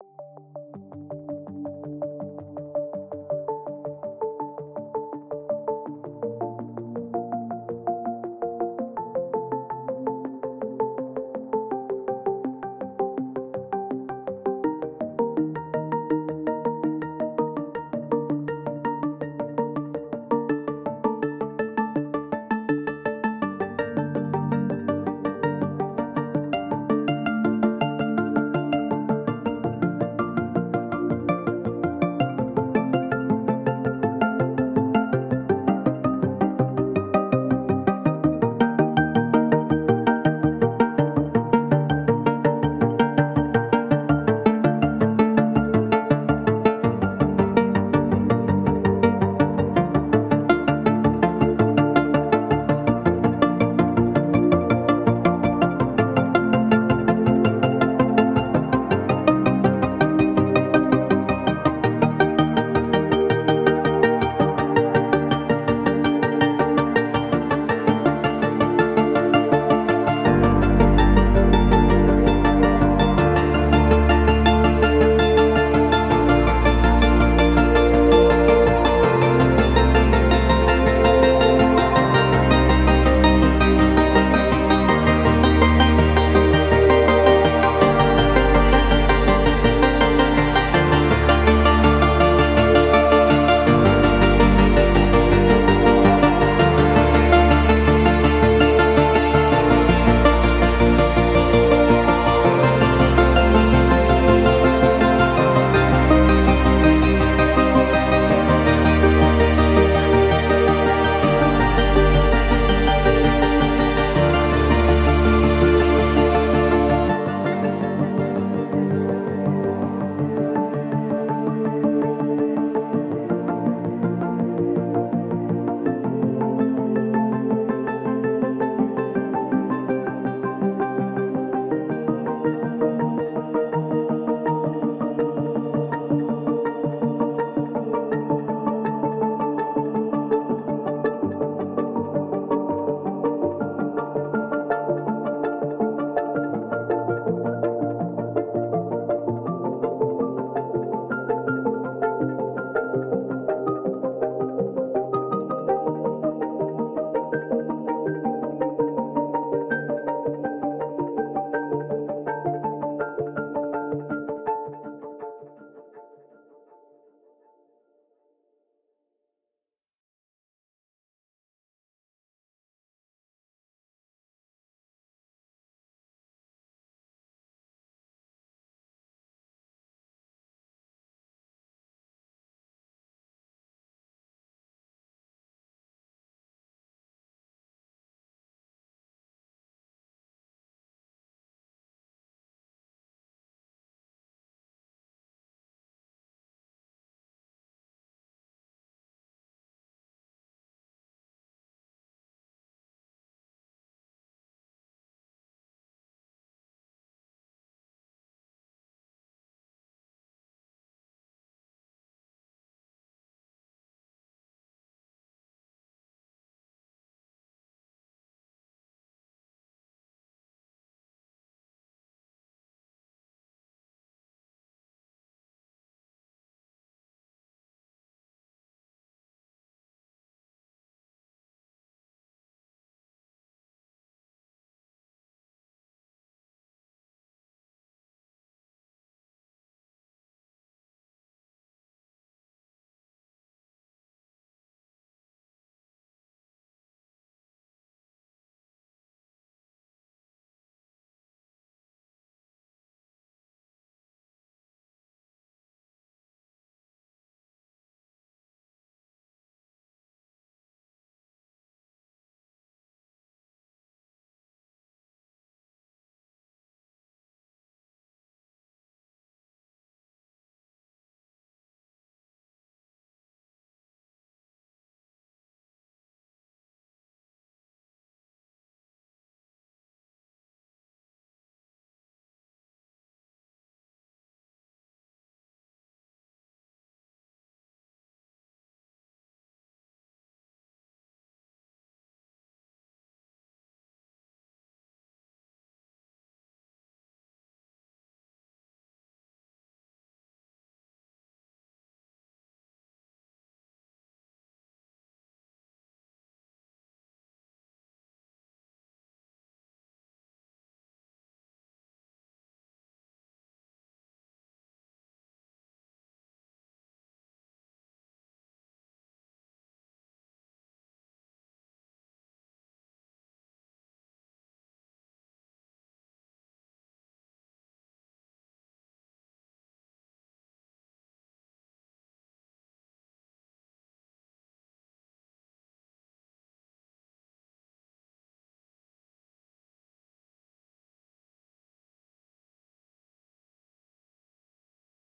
you